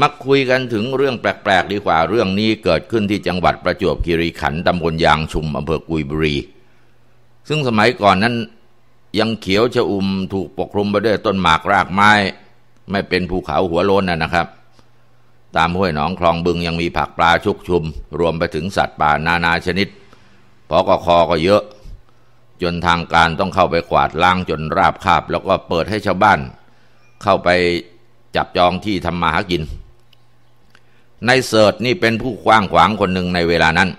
มาคุยกันถึงเรื่องแปลกๆดีกว่าเรื่องนี้เกิดขึ้นที่จังหวัดประจวบคีรีขันธ์ตำบลยางชุมอำเภอกุยบุรี ซึ่งสมัยก่อนนั้นยังเขียวชอุ่มถูกปกคลุมไปด้วยต้นหมากรากไม้ ไม่เป็นภูเขาหัวโลนนะครับ ตามห้วยหนองคลองบึงยังมีผักปลาชุกชุม รวมไปถึงสัตว์ป่านานาชนิดพอกคอก็เยอะ จนทางการต้องเข้าไปกวาดล้างจนราบคาบ แล้วก็เปิดให้ชาวบ้าน เข้าไปจับจองที่ทำมาหากิน ในเสิร์ตนี่เป็นผู้กว้างขวางคนหนึ่งในเวลานั้น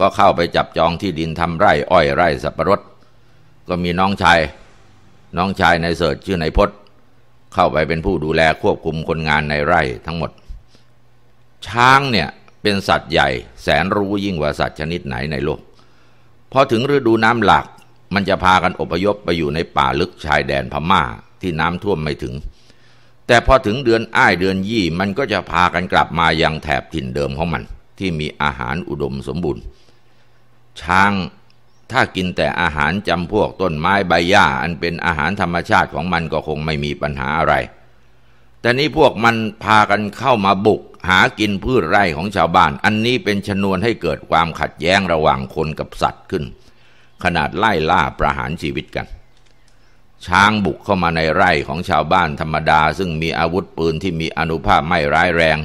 ก็เข้าไปจับจองที่ดินทำไร่อ้อยไร่สับปะรด ก็มีน้องชาย น้องชายในเสิร์ตชื่อนายพศเข้าไปเป็นผู้ดูแลควบคุมคนงานในไร่ทั้งหมด ช้างเนี่ยเป็นสัตว์ใหญ่แสนรู้ยิ่งกว่าสัตว์ชนิดไหนในโลกพอถึงฤดูน้ำหลากมันจะพากันอพยพไปอยู่ในป่าลึกชายแดนพม่าที่น้ำท่วมไม่ถึง แต่พอถึงเดือนอ้ายเดือนยี่มันก็จะพากันกลับมายังแถบถิ่นเดิมของมัน ที่มีอาหารอุดมสมบูรณ์ ช้างถ้ากินแต่อาหารจำพวกต้นไม้ใบหญ้าอันเป็นอาหารธรรมชาติของมันก็คงไม่มีปัญหาอะไร แต่นี้พวกมันพากันเข้ามาบุก หากินพืชไร่ของชาวบ้าน อันนี้เป็นชนวนให้เกิดความขัดแย้งระหว่างคนกับสัตว์ขึ้น ขนาดไล่ล่าประหารชีวิตกัน ช้างบุกเข้ามาในไร่ของชาวบ้านธรรมดา ซึ่งมีอาวุธปืนที่มีอนุภาพไม่ร้ายแรง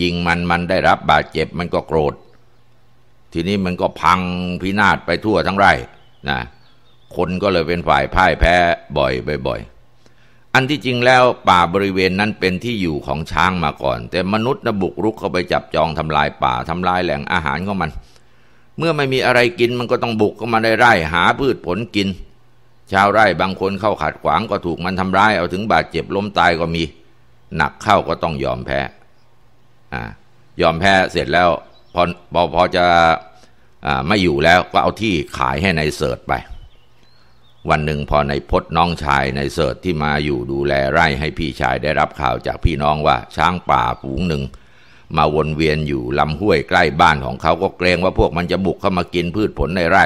ยิงมันมันได้รับบาดเจ็บมันก็โกรธ ทีนี้มันก็พังพินาศไปทั่วทั้งไร่นะคนก็เลยเป็นฝ่ายพ่ายแพ้บ่อยบ่อยอันที่จริงแล้วป่าบริเวณนั้นเป็นที่อยู่ของช้างมาก่อน แต่มนุษย์นะบุกรุกเข้าไปจับจองทำลายป่าทำลายแหล่งอาหารของมัน เมื่อไม่มีอะไรกินมันก็ต้องบุกเข้ามาในไร่หาพืชผลกิน ชาวไร่บางคนเข้าขัดขวางก็ถูกมันทำร้ายเอาถึงบาดเจ็บล้มตายก็มี หนักเข้าก็ต้องยอมแพ้อ่ายอมแพ้เสร็จแล้วพอพอพอจะอ่าไม่อยู่แล้วก็เอาที่ขายให้ในเสิร์ตไป วันหนึ่งพอในพศน้องชายในเสิร์ตที่มาอยู่ดูแลไร่ให้พี่ชายได้รับข่าวจากพี่น้องว่าช้างป่าฝูงหนึ่ง มาวนเวียนอยู่ลำห้วยใกล้บ้านของเขาก็เกรงว่าพวกมันจะบุกเข้ามากินพืชผลในไร่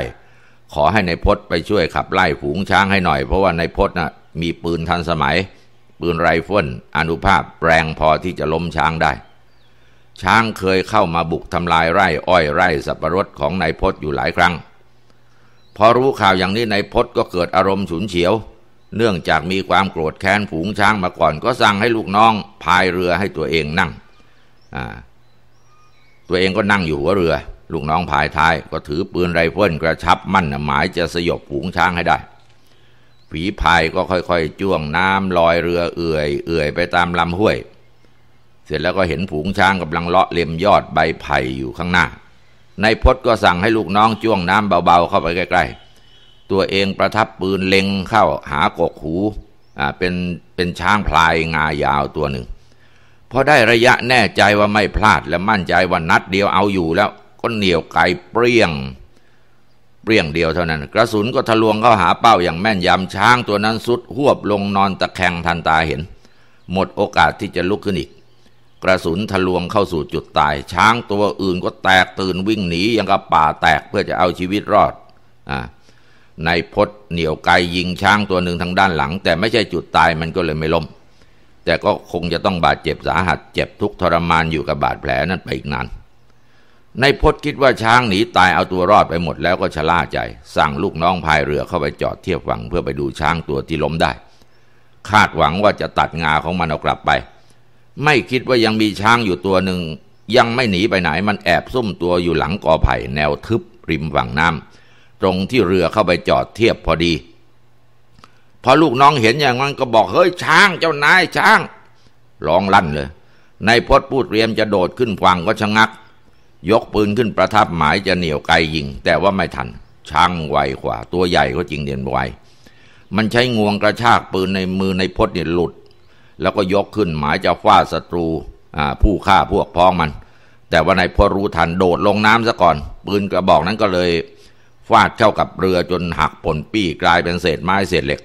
ขอให้นายพศไปช่วยขับไล่ฝูงช้างให้หน่อย เพราะว่านายพศน่ะมีปืนทันสมัย ปืนไรเฟิลอานุภาพแรงพอที่จะล้มช้างได้ ช้างเคยเข้ามาบุกทำลายไร่อ้อยไร่สับปะรดของนายพศอยู่หลายครั้ง พอรู้ข่าวอย่างนี้นายพศก็เกิดอารมณ์ฉุนเฉียว เนื่องจากมีความโกรธแค้นฝูงช้างมาก่อน ก็สั่งให้ลูกน้องพายเรือให้ตัวเองนั่ง ตัวเองก็นั่งอยู่หัวเรือ ลูกน้องพายท้ายก็ถือปืนไรเฟิลกระชับมั่นหมายจะสยบฝูงช้างให้ได้ฝีพายก็ค่อยๆ จ้วงน้ำลอยเรือเอื่อยเอื่อยไปตามลำห้วย เสร็จแล้วก็เห็นฝูงช้างกำลังเลาะเล็มยอดใบไผ่อยู่ข้างหน้าในพศก็สั่งให้ลูกน้องจ้วงน้ำเบาๆเข้าไปใกล้ๆ ตัวเองประทับปืนเล็งเข้าหากกหูอ่าเป็นเป็นช้างพลายงายาวตัวหนึ่งพอได้ระยะแน่ใจว่าไม่พลาดและมั่นใจว่านัดเดียวเอาอยู่แล้ว ก็เหนียวไกเปรี้ยง เปรี้ยงเดียวเท่านั้น กระสุนก็ทะลวงเข้าหาเป้าอย่างแม่นยำช้างตัวนั้นสุดหวบลงนอนตะแคงทันตาเห็น หมดโอกาสที่จะลุกขึ้นอีก กระสุนทะลวงเข้าสู่จุดตาย ช้างตัวอื่นก็แตกตื่นวิ่งหนียังกับป่าแตกเพื่อจะเอาชีวิตรอดอ่าในพดเหนียวไกยิงช้างตัวหนึ่งทางด้านหลัง แต่ไม่ใช่จุดตายมันก็เลยไม่ล้มแต่ก็คงจะต้องบาดเจ็บสาหัสเจ็บทุกทรมานอยู่กับบาดแผลนั้นไปอีกนาน ในพศคิดว่าช้างหนีตายเอาตัวรอดไปหมดแล้วก็ชะล่าใจ สั่งลูกน้องพายเรือเข้าไปจอดเทียบฝั่งเพื่อไปดูช้างตัวที่ล้มได้ คาดหวังว่าจะตัดงาของมันเอากลับไป ไม่คิดว่ายังมีช้างอยู่ตัวหนึ่ง ยังไม่หนีไปไหนมันแอบซุ่มตัวอยู่หลังกอไผ่แนวทึบริมฝั่งน้ำตรงที่เรือเข้าไปจอดเทียบพอดี พอลูกน้องเห็นอย่างนั้นก็บอกเฮ้ยช้างเจ้านายช้างร้องลั่นเลยในพศพูดเรียมจะโดดขึ้นฝั่งก็ชะงัก ยกปืนขึ้นประทับหมายจะเหนี่ยวไกยิง แต่ว่าไม่ทันช้างไวกว่า ตัวใหญ่ก็จริงเด่นไวมันใช้งวงกระชากปืนในมือในพดเนี่ยหลุด แล้วก็ยกขึ้นหมายจะฟาดศัตรูผู้ฆ่าพวกพ้องมัน แต่ว่าในพดรู้ทันโดดลงน้ำซะก่อน ปืนกระบอกนั้นก็เลยฟาดเข้ากับเรือจนหักผลปี้กลายเป็นเศษไม้เศษเหล็ก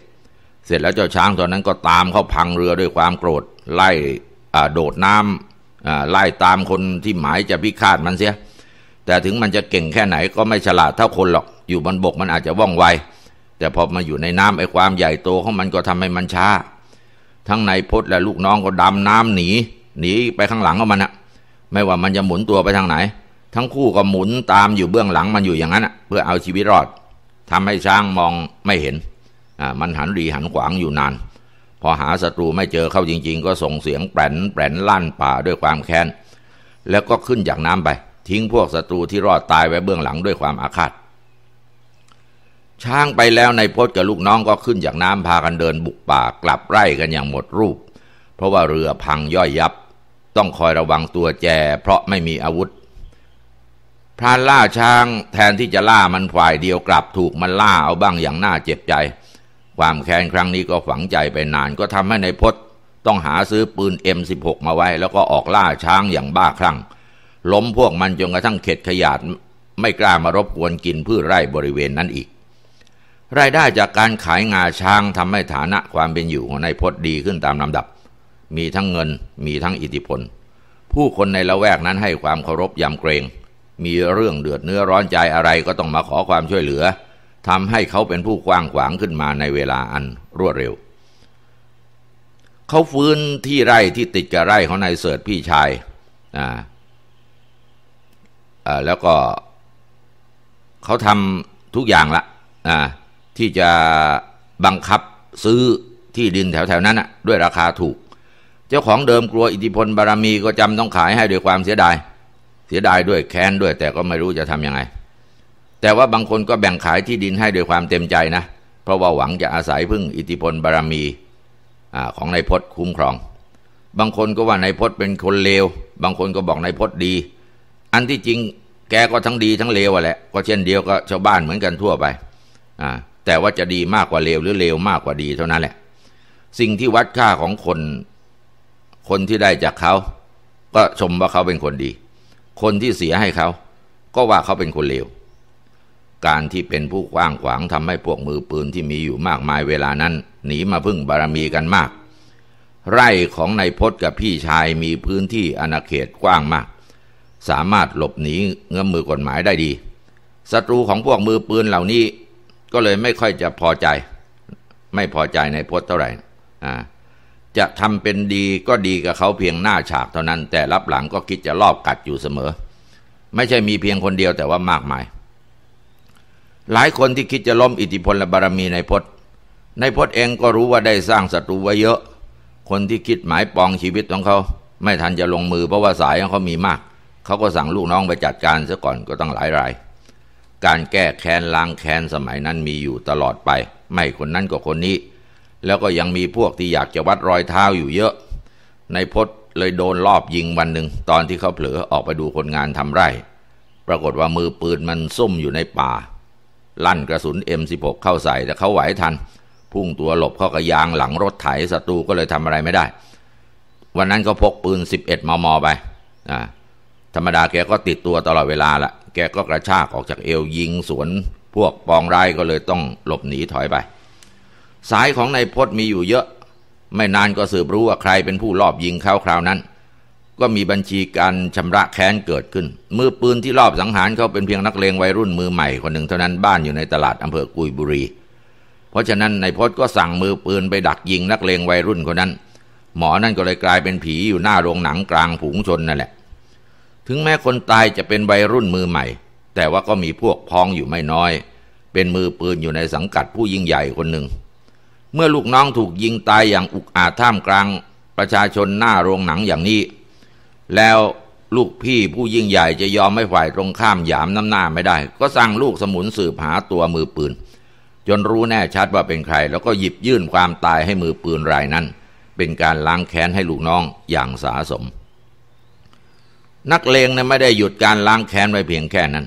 เสร็จแล้วเจ้าช้างตัวนั้นก็ตามเข้าพังเรือด้วยความโกรธไล่โดดน้ำ ไล่ตามคนที่หมายจะพิฆาตมันเสีย แต่ถึงมันจะเก่งแค่ไหนก็ไม่ฉลาดเท่าคนหรอก อยู่บนบกมันอาจจะว่องไว แต่พอมาอยู่ในน้ำไอ้ความใหญ่โตของมันก็ทำให้มันช้า ทั้งในพศและลูกน้องก็ดำน้ำหนี หนีไปข้างหลังของมันอะไม่ว่ามันจะหมุนตัวไปทางไหน ทั้งคู่ก็หมุนตามอยู่เบื้องหลังมันอยู่อย่างนั้นอะเพื่อเอาชีวิตรอดทำให้ช้างมองไม่เห็นอ่ามันหันรีหันขวางอยู่นาน พอหาศัตรูไม่เจอเข้าจริง ๆ ก็ส่งเสียงแปรนแปรนลั่นป่าด้วยความแค้น แล้วก็ขึ้นจากน้ำไป ทิ้งพวกศัตรูที่รอดตายไว้เบื้องหลังด้วยความอาฆาตช้างไปแล้วในพจกับลูกน้องก็ขึ้นจากน้ำพากันเดินบุกป่ากลับไร่กันอย่างหมดรูป เพราะว่าเรือพังย่อยยับ ต้องคอยระวังตัวแจ เพราะไม่มีอาวุธพรานล่าช้างแทนที่จะล่ามันฝ่ายเดียวกลับถูกมันล่าเอาบ้างอย่างน่าเจ็บใจ ความแค้นครั้งนี้ก็ฝังใจไปนานก็ทำให้ในพจต้องหาซื้อปืน M16 มาไว้ แล้วก็ออกล่าช้างอย่างบ้าคลั่ง ล้มพวกมันจนกระทั่งเข็ดขยาดไม่กล้ามารบกวนกินพืชไร่บริเวณนั้นอีก รายได้จากการขายงาช้างทำให้ฐานะความเป็นอยู่ของนายพจน์ดีขึ้นตามลำดับ มีทั้งเงินมีทั้งอิทธิพล ผู้คนในละแวกนั้นให้ความเคารพยำเกรง มีเรื่องเดือดเนื้อร้อนใจอะไรก็ต้องมาขอความช่วยเหลือ ทำให้เขาเป็นผู้กว้างขวางขึ้นมาในเวลาอันรวดเร็ว เขาฟื้นที่ไร่ที่ติดกับไร่ของนายเสิร์ตพี่ชายอ่าแล้วก็เขาทำทุกอย่างละอ่าที่จะบังคับซื้อที่ดินแถวๆนั้นนะด้วยราคาถูก เจ้าของเดิมกลัวอิทธิพลบารมีก็จำต้องขายให้ด้วยความเสียดาย เสียดายด้วยแค้นด้วยแต่ก็ไม่รู้จะทำยังไง แต่ว่าบางคนก็แบ่งขายที่ดินให้โดยความเต็มใจนะ เพราะว่าหวังจะอาศัยพึ่งอิทธิพลบารมีอของนายพศคุ้มครอง บางคนก็ว่านายพศเป็นคนเลว บางคนก็บอกนายพศดี อันที่จริงแกก็ทั้งดีทั้งเลวแหละ ก็เช่นเดียวก็ชาวบ้านเหมือนกันทั่วไปแต่ว่าจะดีมากกว่าเลวหรือเลวมากกว่าดีเท่านั้นแหละ สิ่งที่วัดค่าของคนคนที่ได้จากเขา ก็ชมว่าเขาเป็นคนดี คนที่เสียให้เขา ก็ว่าเขาเป็นคนเลว การที่เป็นผู้กว้างขวางทำให้พวกมือปืนที่มีอยู่มากมายเวลานั้น หนีมาพึ่งบารมีกันมาก ไร่ของนายพศกับพี่ชายมีพื้นที่อาณาเขตกว้างมาก สามารถหลบหนีเงื้อมมือกฎหมายได้ดีศัตรูของพวกมือปืนเหล่านี้ ก็เลยไม่ค่อยจะพอใจ ไม่พอใจในพจน์เท่าไหร่จะทำเป็นดีก็ดีกับเขาเพียงหน้าฉากเท่านั้น แต่รับหลังก็คิดจะลอบกัดอยู่เสมอ ไม่ใช่มีเพียงคนเดียวแต่ว่ามากมาย หลายคนที่คิดจะล้มอิทธิพลและบารมีในพจน์ ในพจน์เองก็รู้ว่าได้สร้างศัตรูไว้เยอะ คนที่คิดหมายปองชีวิตของเขา ไม่ทันจะลงมือเพราะว่าสายของเขามีมาก เขาก็สั่งลูกน้องไปจัดการซะก่อนก็ต้องหลายราย การแก้แค้นล้างแค้นสมัยนั้นมีอยู่ตลอดไป ไม่คนนั้นก็คนนี้ แล้วก็ยังมีพวกที่อยากจะวัดรอยเท้าอยู่เยอะ ในพศเลยโดนลอบยิงวันหนึ่งตอนที่เขาเผลอออกไปดูคนงานทำไร่ ปรากฏว่ามือปืนมันซุ่มอยู่ในป่า ลั่นกระสุน M16 เข้าใส่แต่เขาไหวทัน พุ่งตัวหลบเข้ากระยางหลังรถไถศัตรูก็เลยทำอะไรไม่ได้ วันนั้นเขาพกปืน 11 มม ไปธรรมดาแกก็ติดตัวตลอดเวลาละแกก็กระชากออกจากเอวยิงสวน พวกปองร้ายก็เลยต้องหลบหนีถอยไป สายของนายพศมีอยู่เยอะ ไม่นานก็สืบรู้ว่าใครเป็นผู้ลอบยิงเขาคราวนั้น ก็มีบัญชีการชำระแค้นเกิดขึ้น มือปืนที่ลอบสังหารเขาเป็นเพียงนักเลงวัยรุ่นมือใหม่คนหนึ่งเท่านั้นบ้านอยู่ในตลาดอำเภอกุยบุรี เพราะฉะนั้นนายพศก็สั่งมือปืนไปดักยิงนักเลงวัยรุ่นคนนั้น หมอนั่นก็เลยกลายเป็นผีอยู่หน้าโรงหนังกลางผงชนนั่นแหละ ถึงแม้คนตายจะเป็นวัยรุ่นมือใหม่ แต่ว่าก็มีพวกพ้องอยู่ไม่น้อย เป็นมือปืนอยู่ในสังกัดผู้ยิ่งใหญ่คนหนึ่งเมื่อลูกน้องถูกยิงตายอย่างอุกอาจท่ามกลางประชาชนหน้าโรงหนังอย่างนี้ แล้วลูกพี่ผู้ยิ่งใหญ่จะยอมไม่ฝ่ายตรงข้ามหยามน้ำหน้าไม่ได้ ก็สั่งลูกสมุนสืบหาตัวมือปืน จนรู้แน่ชัดว่าเป็นใคร แล้วก็หยิบยื่นความตายให้มือปืนรายนั้น เป็นการล้างแค้นให้ลูกน้องอย่างสาสม นักเลงนี่ยไม่ได้หยุดการล้างแค้นไว้เพียงแค่นั้น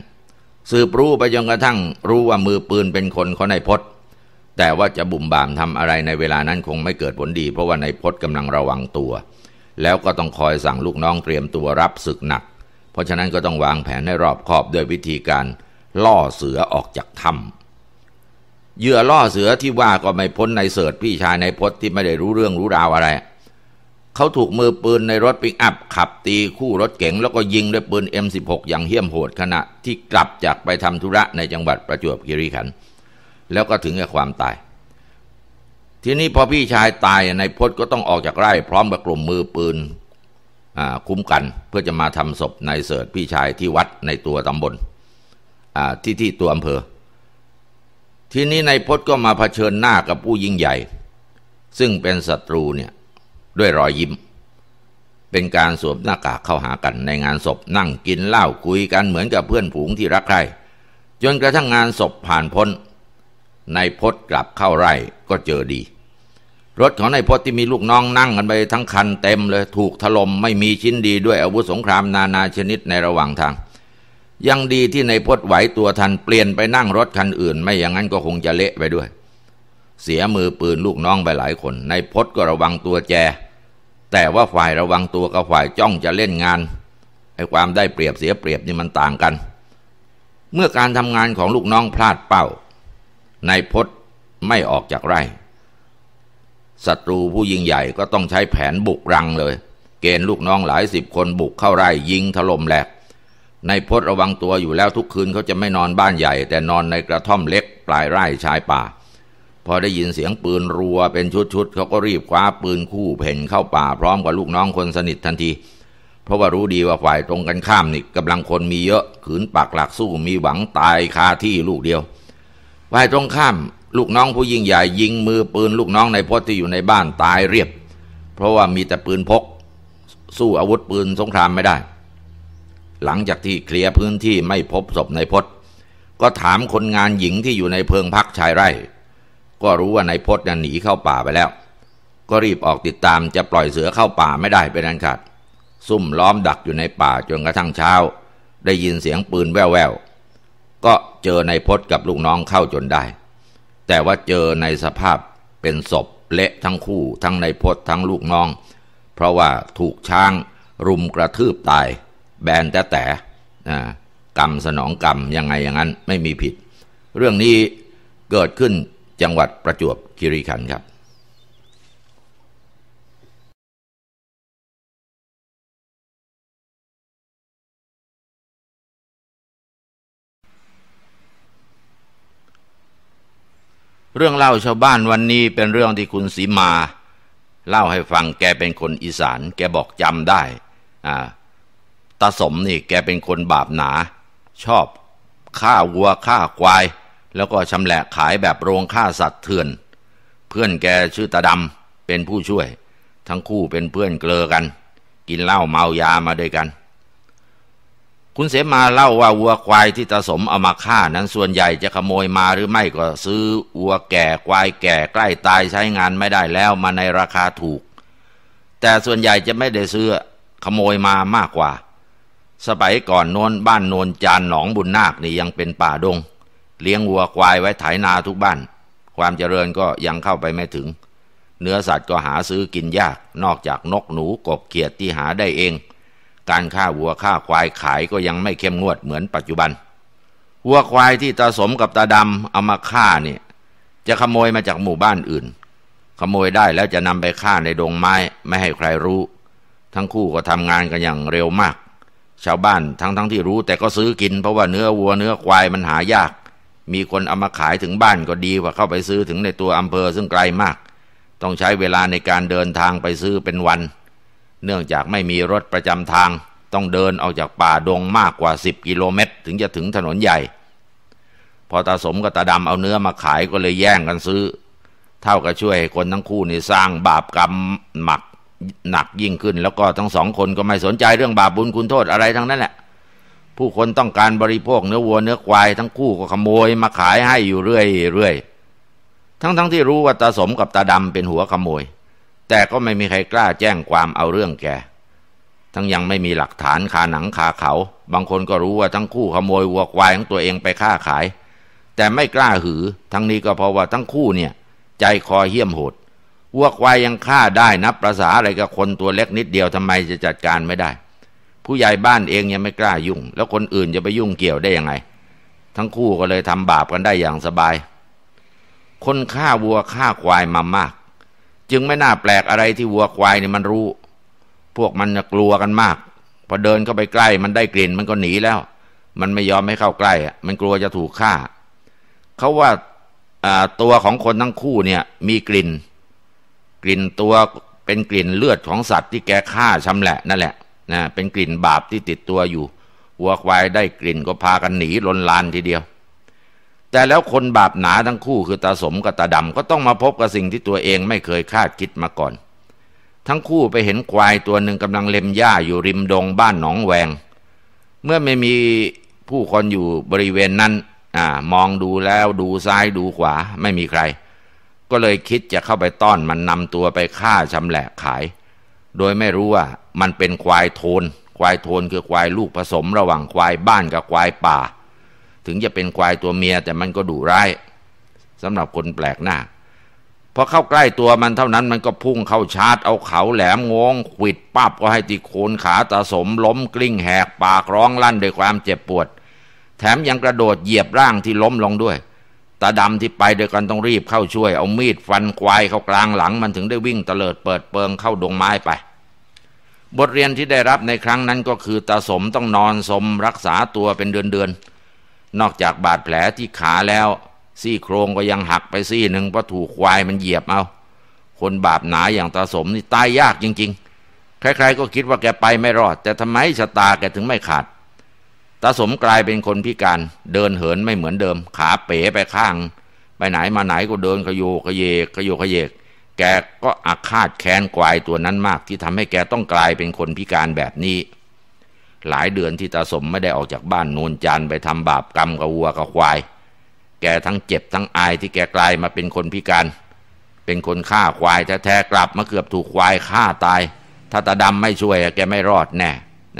สืบรู้ไปจนกระทั่งรู้ว่ามือปืนเป็นคนเขาในพศแต่ว่าจะบุ่มบามทำอะไรในเวลานั้นคงไม่เกิดผลดี เพราะว่าในพศกำลังระวังตัว แล้วก็ต้องคอยสั่งลูกน้องเตรียมตัวรับศึกหนัก เพราะฉะนั้นก็ต้องวางแผนให้รอบคอบด้วยวิธีการล่อเสือออกจากถ้ำเหยื่อล่อเสือที่ว่าก็ไม่พ้นในเสิร์ตพี่ชายในพศที่ไม่ได้รู้เรื่องรู้ราวอะไร เขาถูกมือปืนในรถปิกอัพขับตีคู่รถเก๋งแล้วก็ยิงด้วยปืน M16 อย่างเหี้ยมโหดขณะที่กลับจากไปทำธุระในจังหวัดประจวบคีรีขันธ์แล้วก็ถึงกับความตาย ทีนี้พอพี่ชายตายในพจน์ก็ต้องออกจากไร่ พร้อมกับกลุ่มมือปืนคุ้มกันเพื่อจะมาทำศพนายเสิร์ตพี่ชายที่วัดในตัวตำบลที่ที่ตัวอำเภอ ทีนี้นายพศก็มาเผชิญหน้ากับผู้ยิ่งใหญ่ ซึ่งเป็นศัตรูเนี่ยด้วยรอยยิ้ม เป็นการสวมหน้ากากเข้าหากันในงานศพนั่งกินเหล้าคุยกันเหมือนกับเพื่อนผูงที่รักใคร่จนกระทั่งงานศพผ่านพ้น นายพศกลับเข้าไร่ก็เจอดี รถของนายพศที่มีลูกน้องนั่งกันไปทั้งคันเต็มเลยถูกถล่มไม่มีชิ้นดีด้วยอาวุธสงครามนานาชนิดในระหว่างทาง ยังดีที่นายพศไหวตัวทันเปลี่ยนไปนั่งรถคันอื่น ไม่อย่างนั้นก็คงจะเละไปด้วย เสียมือปืนลูกน้องไปหลายคนนายพศก็ระวังตัวแจ แต่ว่าฝ่ายระวังตัวกับฝ่ายจ้องจะเล่นงานไอ้ความได้เปรียบเสียเปรียบนี่มันต่างกัน เมื่อการทำงานของลูกน้องพลาดเป้า นายพศไม่ออกจากไร่ศัตรูผู้ยิ่งใหญ่ก็ต้องใช้แผนบุกรังเลย เกณฑ์ลูกน้องหลายสิบคนบุกเข้าไร่ยิงถล่มแหลกนายพศระวังตัวอยู่แล้วทุกคืนเขาจะไม่นอนบ้านใหญ่ แต่นอนในกระท่อมเล็กปลายไร่ชายป่า พอได้ยินเสียงปืนรัวเป็นชุดๆเขาก็รีบคว้าปืนคู่เพ่นเข้าป่าพร้อมกับลูกน้องคนสนิททันที เพราะว่ารู้ดีว่าฝ่ายตรงกันข้ามนี่กำลังคนมีเยอะขืนปักหลักสู้มีหวังตายคาที่ลูกเดียว ฝ่ายตรงข้าม ลูกน้องผู้ยิ่งใหญ่ยิงมือปืนลูกน้องในพจน์ที่อยู่ในบ้านตายเรียบ เพราะว่ามีแต่ปืนพก สู้อาวุธปืนสงครามไม่ได้ หลังจากที่เคลียร์พื้นที่ไม่พบศพในพจน์ ก็ถามคนงานหญิงที่อยู่ในเพิงพักชายไร่ ก็รู้ว่าในพจน์นั้นหนีเข้าป่าไปแล้ว ก็รีบออกติดตามจะปล่อยเสือเข้าป่าไม่ได้เป็นอันขาดซุ่มล้อมดักอยู่ในป่าจนกระทั่งเช้า ได้ยินเสียงปืนแว่วๆ ก็เจอในพจน์กับลูกน้องเข้าจนได้ แต่ว่าเจอในสภาพเป็นศพเละทั้งคู่ทั้งในพศทั้งลูกน้อง เพราะว่าถูกช้างรุมกระทืบตาย แบนแต่แต่กรรมสนองกรรมยังไงอย่างนั้นไม่มีผิด เรื่องนี้เกิดขึ้นจังหวัดประจวบคีรีขันธ์ครับ เรื่องเล่าชาวบ้านวันนี้เป็นเรื่องที่คุณสีมา เล่าให้ฟังแกเป็นคนอีสาน แกบอกจำได้อ่าตาสมนี่แกเป็นคนบาปหนา ชอบฆ่าวัวฆ่าควาย แล้วก็ชำแหละขายแบบโรงฆ่าสัตว์เถื่อน เพื่อนแกชื่อตาดำเป็นผู้ช่วย ทั้งคู่เป็นเพื่อนเกลอกัน กินเหล้าเมายามาด้วยกัน คุณเสมาเล่าว่าวัวควายที่ตาสมเอามาฆ่านั้นส่วนใหญ่จะขโมยมาหรือไม่ก็ซื้อวัวแก่ควายแก่ใกล้ตายใช้งานไม่ได้แล้วมาในราคาถูก แต่ส่วนใหญ่จะไม่ได้ซื้อขโมยมามากกว่า สมัยก่อนโนนบ้านโนนจานหนองบุญนาคนี่ยังเป็นป่าดง เลี้ยงวัวควายไว้ไถนาทุกบ้าน ความเจริญก็ยังเข้าไปไม่ถึง เนื้อสัตว์ก็หาซื้อกินยาก นอกจากนกหนูกบเขียดที่หาได้เอง การฆ่าวัวฆ่าควายขายก็ยังไม่เข้มงวดเหมือนปัจจุบัน วัวควายที่ตาสมกับตาดำเอามาฆ่าเนี่ย จะขโมยมาจากหมู่บ้านอื่น ขโมยได้แล้วจะนำไปฆ่าในดงไม้ไม่ให้ใครรู้ ทั้งคู่ก็ทำงานกันอย่างเร็วมาก ชาวบ้านทั้งทั้งที่รู้แต่ก็ซื้อกินเพราะว่าเนื้อวัวเนื้อควายมันหายาก มีคนเอามาขายถึงบ้านก็ดีกว่าเข้าไปซื้อถึงในตัวอำเภอซึ่งไกลมาก ต้องใช้เวลาในการเดินทางไปซื้อเป็นวัน เนื่องจากไม่มีรถประจำทาง ต้องเดินออกจากป่าดงมากกว่า 10 กิโลเมตร ถึงจะถึงถนนใหญ่ พอตาสมกับตาดำเอาเนื้อมาขายก็เลยแย่งกันซื้อ เท่ากับช่วยคนทั้งคู่นี่สร้างบาปกรรมหมักหนักยิ่งขึ้น แล้วก็ทั้งสองคนก็ไม่สนใจเรื่องบาปบุญคุณโทษอะไรทั้งนั้นแหละผู้คนต้องการบริโภคเนื้อวัวเนื้อควายทั้งคู่ก็ขโมยมาขายให้อยู่เรื่อยเรื่อยทั้งทั้งที่รู้ว่าตาสมกับตาดำเป็นหัวขโมย แต่ก็ไม่มีใครกล้าแจ้งความเอาเรื่องแก ทั้งยังไม่มีหลักฐานคาหนังคาเขา บางคนก็รู้ว่าทั้งคู่ขโมยวัวควายของตัวเองไปค้าขาย แต่ไม่กล้าหือ ทั้งนี้ก็เพราะว่าทั้งคู่เนี่ย ใจคอเหี้ยมโหดวัวควายยังฆ่าได้นับประษาอะไรกับคนตัวเล็กนิดเดียวทำไมจะจัดการไม่ได้ ผู้ใหญ่บ้านเองยังไม่กล้ายุ่ง แล้วคนอื่นจะไปยุ่งเกี่ยวได้ยังไง ทั้งคู่ก็เลยทำบาปกันได้อย่างสบาย คนฆ่าวัวฆ่าควายมามาก จึงไม่น่าแปลกอะไรที่วัวควายเนี่ยมันรู้ พวกมันกลัวกันมาก พอเดินเข้าไปใกล้มันได้กลิ่นมันก็หนีแล้ว มันไม่ยอมไม่เข้าใกล้มันกลัวจะถูกฆ่าเขาว่าตัวของคนทั้งคู่เนี่ยมีกลิ่น กลิ่นตัวเป็นกลิ่นเลือดของสัตว์ที่แกฆ่าชำแหละนั่นแหละนะเป็นกลิ่นบาปที่ติดตัวอยู่วัวควายได้กลิ่นก็พากันหนีลนลานทีเดียว แต่แล้วคนบาปหนาทั้งคู่คือตาสมกับตาดำก็ต้องมาพบกับสิ่งที่ตัวเองไม่เคยคาดคิดมาก่อน ทั้งคู่ไปเห็นควายตัวหนึ่งกำลังเล็มหญ้าอยู่ริมดงบ้านหนองแวง เมื่อไม่มีผู้คนอยู่บริเวณนั้นอ่ามองดูแล้วดูซ้ายดูขวาไม่มีใคร ก็เลยคิดจะเข้าไปต้อนมันนำตัวไปฆ่าชำแหละขาย โดยไม่รู้ว่ามันเป็นควายโทน ควายโทนคือควายลูกผสมระหว่างควายบ้านกับควายป่า ถึงจะเป็นควายตัวเมียแต่มันก็ดุร้ายสำหรับคนแปลกหน้าพอเข้าใกล้ตัวมันเท่านั้นมันก็พุ่งเข้าชาร์จเอาเขาแหลมงงขวิดปั๊บก็ให้ตีโคนขาตาสมล้มกลิ้งแหกปากร้องลั่นด้วยความเจ็บปวด แถมยังกระโดดเหยียบร่างที่ล้มลงด้วยตาดำที่ไปด้วยกันต้องรีบเข้าช่วย เอามีดฟันควายเข้ากลางหลังมันถึงได้วิ่งเตลิดเปิดเปิงเข้าดงไม้ไป บทเรียนที่ได้รับในครั้งนั้นก็คือตาสมต้องนอนสมรักษาตัวเป็นเดือนๆ นอกจากบาดแผลที่ขาแล้ว ซี่โครงก็ยังหักไปซี่หนึ่งเพราะถูกควายมันเหยียบเอา คนบาปหนาอย่างตาสมนี่ตายยากจริง ๆ ใครๆก็คิดว่าแกไปไม่รอด แต่ทำไมชะตาแกถึงไม่ขาดตาสมกลายเป็นคนพิการเดินเหินไม่เหมือนเดิม ขาเป๋ไปข้าง ไปไหนมาไหนก็เดินขยโยขยเยกขยโยขยเยก แกก็อาฆาตแค้นควายตัวนั้นมากที่ทำให้แกต้องกลายเป็นคนพิการแบบนี้ หลายเดือนที่ตาสมไม่ได้ออกจากบ้านโนนจันไปทำบาปกรรมกับวัวกับควาย แกทั้งเจ็บทั้งอายที่แกกลายมาเป็นคนพิการ เป็นคนฆ่าควายแท้ๆกลับมาเกือบถูกควายฆ่าตาย ถ้าตาดำไม่ช่วยแกไม่รอดแน่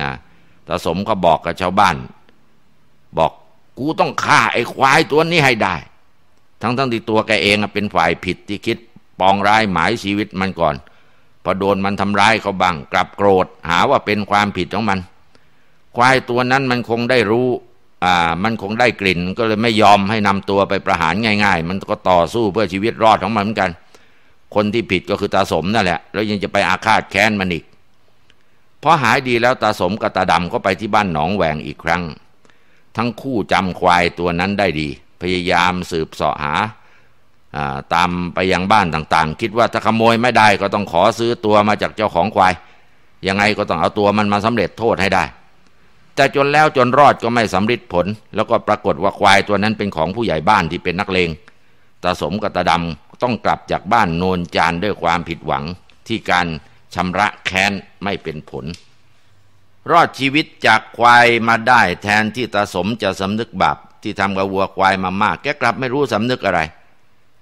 นะตาสมก็บอกกับชาวบ้าน บอกกูต้องฆ่าไอ้ควายตัวนี้ให้ได้ ทั้งทั้งที่ตัวแกเองเป็นฝ่ายผิดที่คิดปองร้ายหมายชีวิตมันก่อน พอโดนมันทำร้ายเขาบ้างกลับโกรธหาว่าเป็นความผิดของมัน ควายตัวนั้นมันคงได้รู้อ่ามันคงได้กลิ่น ก็เลยไม่ยอมให้นำตัวไปประหารง่าย ๆ มันก็ต่อสู้เพื่อชีวิตรอดของมันเหมือนกัน คนที่ผิดก็คือตาสมนั่นแหละ แล้วยังจะไปอาฆาตแค้นมันอีกพอหายดีแล้วตาสมกับตาดำก็ไปที่บ้านหนองแหวงอีกครั้ง ทั้งคู่จำควายตัวนั้นได้ดี พยายามสืบเสาะหาตามไปยังบ้านต่างๆ คิดว่าถ้าขโมยไม่ได้ก็ต้องขอซื้อตัวมาจากเจ้าของควาย ยังไงก็ต้องเอาตัวมันมาสำเร็จโทษให้ได้ แต่จนแล้วจนรอดก็ไม่สำเร็จผล แล้วก็ปรากฏว่าควายตัวนั้นเป็นของผู้ใหญ่บ้านที่เป็นนักเลงตาสมกับตาดำต้องกลับจากบ้านโนนจานด้วยความผิดหวังที่การชำระแค้นไม่เป็นผล รอดชีวิตจากควายมาได้แทนที่ตาสมจะสำนึกบาปที่ทำกับวัวควายมามาก แกกลับไม่รู้สำนึกอะไร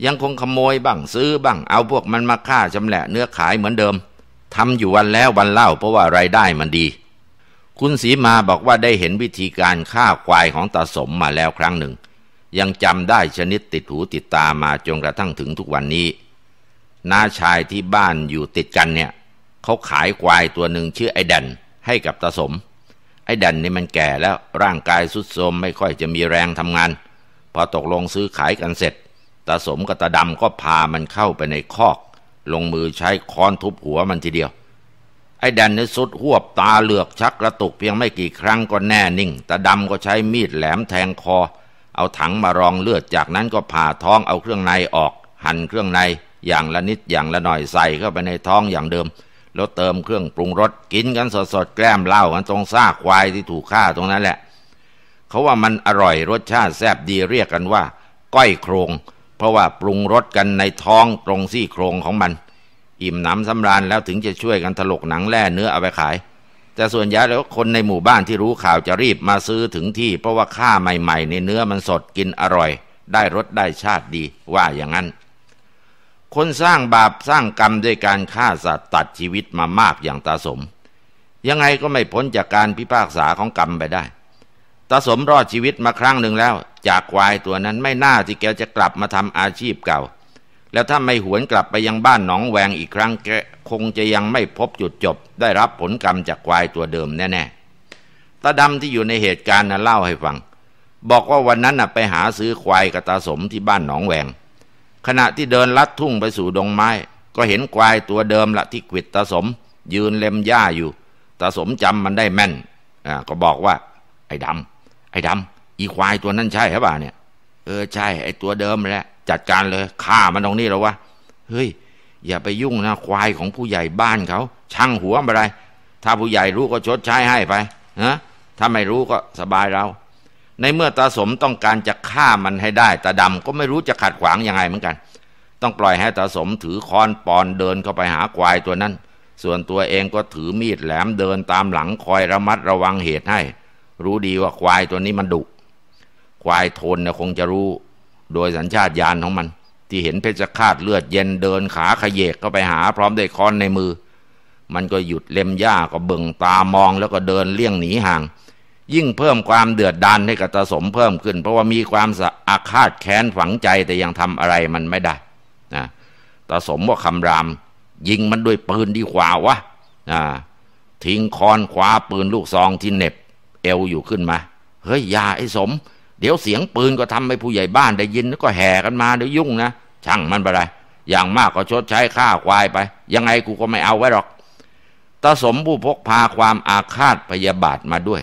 ยังคงขโมยบ้างซื้อบ้างเอาพวกมันมาฆ่าชำแหละเนื้อขายเหมือนเดิมทำอยู่วันแล้ววันเล่าเพราะว่าไรายได้มันดี คุณสีมาบอกว่าได้เห็นวิธีการฆ่าควายของตาสมมาแล้วครั้งหนึ่ง ยังจำได้ชนิดติดหูติดตามาจนกระทั่งถึงทุกวันนี้น้าชายที่บ้านอยู่ติดกันเนี่ยเขาขายควายตัวหนึ่งชื่อไอ้ดันให้กับตาสม ไอ้ดันนี่มันแก่แล้วร่างกายสุดโทรมไม่ค่อยจะมีแรงทำงาน พอตกลงซื้อขายกันเสร็จตาสมกับตาดำก็พามันเข้าไปในคอก ลงมือใช้ค้อนทุบหัวมันทีเดียว ไอ้แดนนี่สุดหวบตาเหลือกชักกระตุกเพียงไม่กี่ครั้งก็แน่นิ่งตาดำก็ใช้มีดแหลมแทงคอ เอาถังมารองเลือดจากนั้นก็ผ่าท้องเอาเครื่องในออก หั่นเครื่องในอย่างละนิดอย่างละหน่อยใส่เข้าไปในท้องอย่างเดิม แล้วเติมเครื่องปรุงรสกินกันสดๆแกล้มเหล้ากันตรงซากควายที่ถูกฆ่าตรงนั้นแหละ เขาว่ามันอร่อยรสชาติแซ่บดีเรียกกันว่า ก้อยโครง เพราะว่าปรุงรสกันในท้องตรงซี่โครงของมัน อิ่มหนำสำราญแล้วถึงจะช่วยกันถลกหนังแล่เนื้อเอาไปขาย แต่ส่วนใหญ่แล้วคนในหมู่บ้านที่รู้ข่าวจะรีบมาซื้อถึงที่ เพราะว่าข้าใหม่ๆในเนื้อมันสดกินอร่อย ได้รสได้ชาติดีว่าอย่างนั้น คนสร้างบาปสร้างกรรมด้วยการฆ่าสัตว์ตัดชีวิตมามากอย่างตาสม ยังไงก็ไม่พ้นจากการพิพากษาของกรรมไปได้ตาสมรอดชีวิตมาครั้งหนึ่งแล้ว จากควายตัวนั้นไม่น่าที่แกจะกลับมาทำอาชีพเก่า แล้วถ้าไม่หวนกลับไปยังบ้านหนองแวงอีกครั้งแกคงจะยังไม่พบจุดจบ ได้รับผลกรรมจากควายตัวเดิมแน่ๆตาดำที่อยู่ในเหตุการณ์นั้นเล่าให้ฟัง บอกว่าวันนั้นไปหาซื้อควายกับตาสมที่บ้านหนองแวง ขณะที่เดินลัดทุ่งไปสู่ดงไม้ ก็เห็นควายตัวเดิมละที่ขิดตาสม ยืนเล็มหญ้าอยู่ตาสมจำมันได้แม่นอ่าก็บอกว่า ไอ้ดำไอ้ดำอีควายตัวนั้นใช่หรือเปล่าเนี่ยเออใช่ไอ้ตัวเดิมแหละ จัดการเลยฆ่ามันตรงนี้แล้ววะเฮ้ย อย่าไปยุ่งนะควายของผู้ใหญ่บ้านเขาช่างหัวอะไร ถ้าผู้ใหญ่รู้ก็ชดใช้ให้ไปนะถ้าไม่รู้ก็สบายเรา ในเมื่อตาสมต้องการจะฆ่ามันให้ได้ตาดำก็ไม่รู้จะขัดขวางยังไงเหมือนกัน ต้องปล่อยให้ตาสมถือค้อนปอนเดินเข้าไปหาควายตัวนั้น ส่วนตัวเองก็ถือมีดแหลมเดินตามหลังคอยระมัดระวังเหตุให้ รู้ดีว่าควายตัวนี้มันดุควายทนนี่ยคงจะรู้ โดยสัญชาตญาณของมัน ที่เห็นเพชฌฆาตเลือดเย็นเดินขาขยเยกเข้าไปหาพร้อมด้วยค้อนในมือ มันก็หยุดเล็มหญ้าก็เบิ่งตามองแล้วก็เดินเลี่ยงหนีห่าง ยิ่งเพิ่มความเดือดดานให้กับตาสมเพิ่มขึ้น เพราะว่ามีความอาฆาตแค้นฝังใจแต่ยังทำอะไรมันไม่ได้นะตาสมว่าคำราม ยิงมันด้วยปืนดีกว่าวะนะทิ้งคอนคว้าปืนลูกซองที่เน็บ เอวอยู่ขึ้นมา เฮ้ยยาไอ้สม เดี๋ยวเสียงปืนก็ทำให้ผู้ใหญ่บ้านได้ยินแล้วก็แห่กันมาเดี๋ยวยุ่งนะช่างมันไปเลยอย่างมากก็ชดใช้ค่าควายไป ยังไงกูก็ไม่เอาไว้หรอกตาสมผู้พกพาความอาฆาตพยาบาทมาด้วย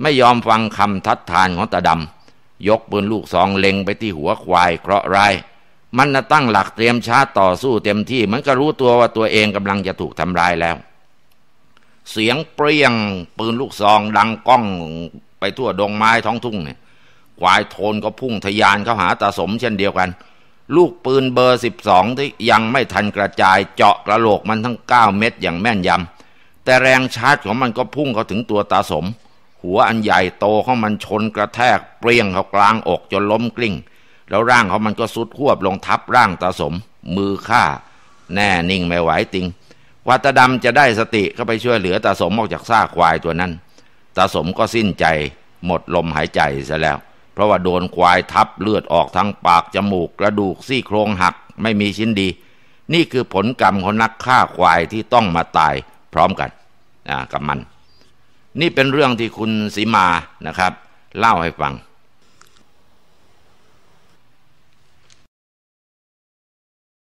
ไม่ยอมฟังคำทัดทานของตาดำยกปืนลูกสองเล็งไปที่หัวควายเคราะห์ร้ายมันน่ะตั้งหลักเตรียมชาต่อสู้เต็มที่ มันก็รู้ตัวว่าตัวเองกำลังจะถูกทำร้ายแล้ว เสียงเปรี้ยงปืนลูกซองดังก้องไปทั่วดงไม้ท้องทุ่งเนี่ย วายโทนก็พุ่งทยานเข้าหาตาสมเช่นเดียวกัน ลูกปืนเบอร์สิบสองที่ยังไม่ทันกระจายเจาะกระโหลกมันทั้งเก้าเม็ดอย่างแม่นยำแต่แรงชาร์จของมันก็พุ่งเข้าถึงตัวตาสม หัวอันใหญ่โตของมันชนกระแทกเปรี้ยงเข้ากลางอกจนล้มกลิ้ง แล้วร่างของมันก็สุดควบลงทับร่างตาสม มือฆ่า แน่นิ่งไม่ไหวติงวัตดำจะได้สติเข้าไปช่วยเหลือตาสมออกจากซากควายตัวนั้นตาสมก็สิ้นใจหมดลมหายใจซะแล้ว ราะว่าโดนควายทับเลือดออกทั้งปากจมูกกระดูกซี่โครงหักไม่มีชิ้นดี นี่คือผลกรรมของนักฆ่าควายที่ต้องมาตายพร้อมกันกับมัน นี่เป็นเรื่องที่คุณสีมานะครับ เล่าให้ฟัง